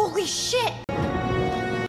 Holy shit!